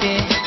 Mate.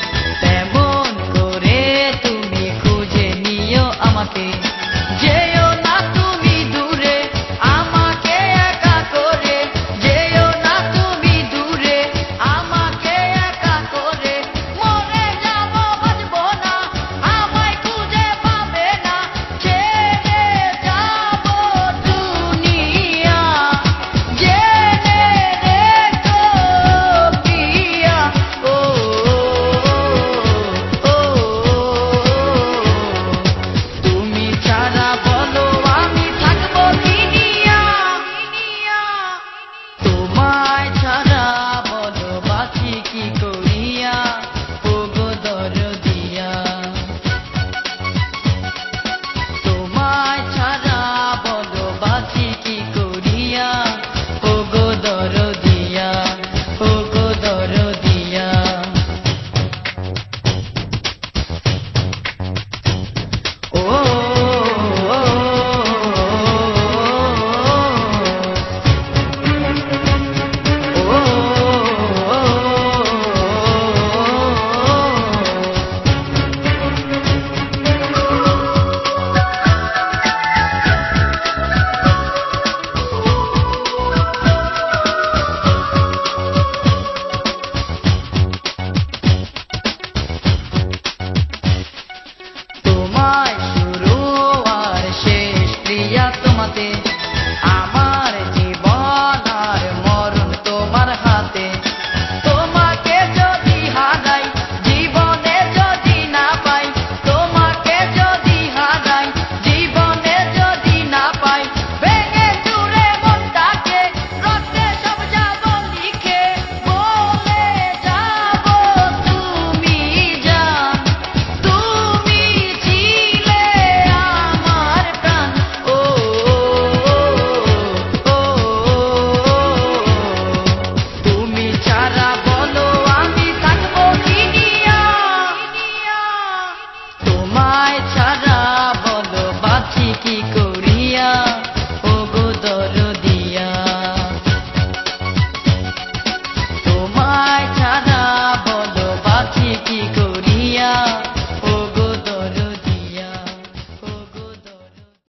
my